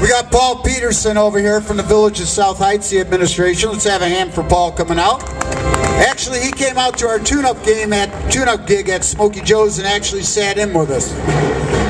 We got Paul Peterson over here from the Village of South Heights, the administration. Let's have a hand for Paul coming out. Actually, he came out to our tune-up game at tune-up gig at Smoky Joe's and actually sat in with us.